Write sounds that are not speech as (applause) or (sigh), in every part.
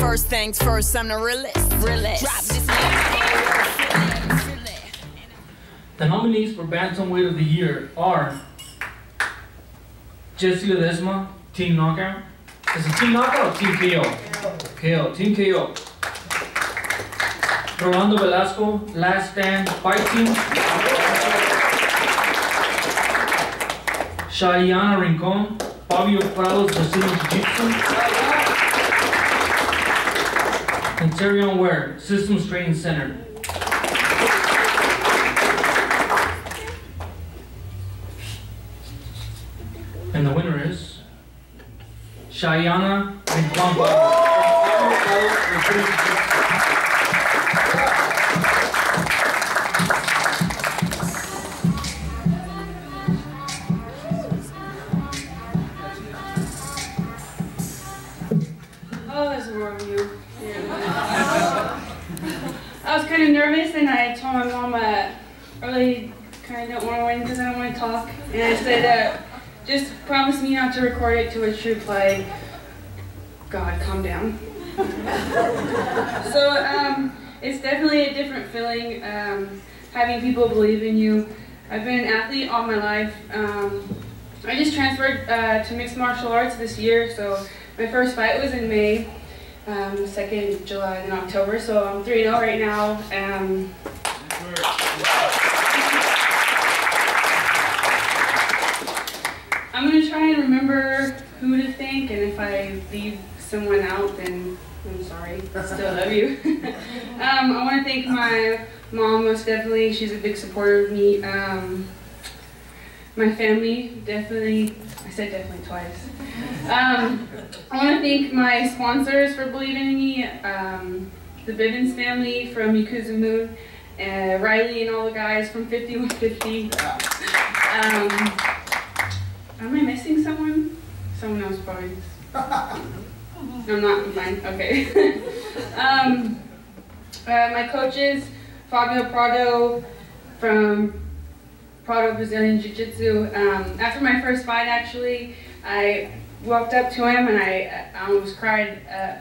First things first, I'm the realest. realest. Drop this The nominees for Bantamweight of the Year are Jesse Ledesma, Team Knockout. Is it Team Knockout or Team KO? KO, Team KO. Rolando Velasco, Last Stand Fighting. Shayana Rincon, Fabio Prados, Brazilian Jiu-Jitsu. And Terion Ware, Systems Training Center. And the winner is Shayana Rincon. Of you. I was kind of nervous and I told my mom uh, I really kind of don't want to win because I don't want to talk. And I said, uh, just promise me not to record it to a true play. God, calm down. so um, it's definitely a different feeling um, having people believe in you. I've been an athlete all my life. Um, I just transferred uh, to mixed martial arts this year, so my first fight was in May, um, second July, and October. So I'm 3 0 right now. Um, I'm gonna try and remember who to thank, and if I leave someone out, then I'm sorry. I still love you. (laughs) um, I want to thank my mom most definitely. She's a big supporter of me. Um, my family definitely. I said definitely twice. Um, I want to thank my sponsors for believing in me. Um, the Bivens family from Yakuza Moon, uh, Riley and all the guys from 5150. Um, am I missing someone? Someone else probably. (laughs) I'm not. I'm fine. Okay. (laughs) um, uh, my coaches, Fabio Prado from Prado Brazilian Jiu Jitsu. Um, after my first fight, actually, I walked up to him and I, I almost cried. Uh,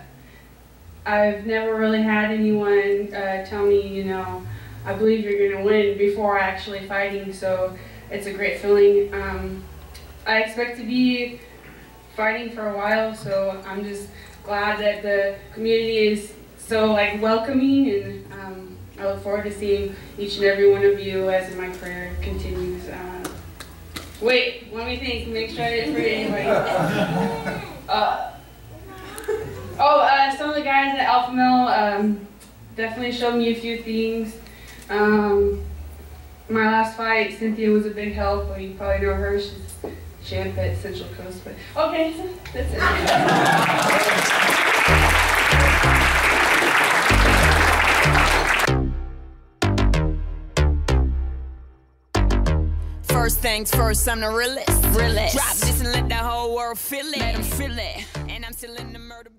I've never really had anyone uh, tell me, you know, I believe you're going to win before actually fighting, so it's a great feeling. Um, I expect to be fighting for a while, so I'm just glad that the community is so like welcoming, and I look forward to seeing each and every one of you as my career continues. Uh, wait, let me think. Make sure I didn't forget anybody. (laughs) Uh, oh, uh, some of the guys at Alpha Male um, definitely showed me a few things. Um, my last fight, Cynthia was a big help. Well, you probably know her. She's champ at Central Coast. But okay, so (laughs) that's it. (laughs) things first, I'm the realest. realest. Drop this and let the whole world feel it. Let 'em feel it. And I'm still in the murder.